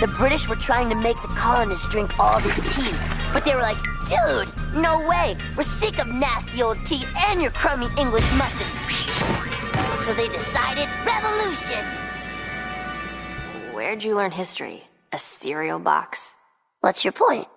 The British were trying to make the colonists drink all this tea, but they were like, dude, no way. We're sick of nasty old tea and your crummy English muffins. So they decided revolution. Where'd you learn history? A cereal box? What's your point?